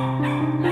Música